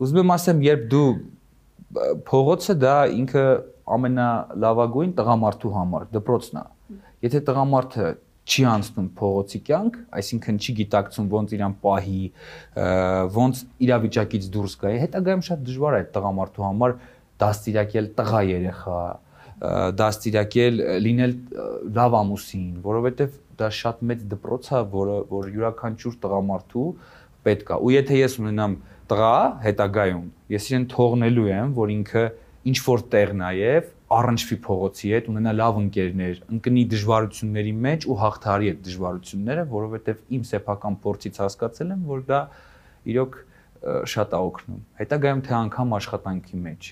ուզում եմ ասեմ, երբ դու փողոցը դա ինքը ամենալավագույն տղամարդու համար դպրոցն է։ Եթե տղամարդը չի անցնում փողոցի կյանք, այսինքն չի գիտակցում ոնց իրան պահի, ոնց իրավիճակից դուրս գա։ Հետագայում շատ դժվար է տղամարդու համար դաստիարակել տղա երեխա, դաստիարակել լինել լավ ամուսին, որովհետև դա շատ մեծ դպրոց է, որը որ յուրաքանչյուր տղամարդու պետք է։ Ու եթե ես ունենամ տղա հետագայում, ես իրեն թողնելու եմ, որ ինքը ինչ որ տեղ նաև առնչվի փողոցի հետ, ունենա լավ ընկերներ, ընկնի դժվարությունների մեջ ու հաղթարի այդ դժվարությունները, որովհետև իմ սեփական փորձից հասկացել եմ, որ դա իրոք շատ է օգնում։ Հետագայում թե անգամ աշխատանքի մեջ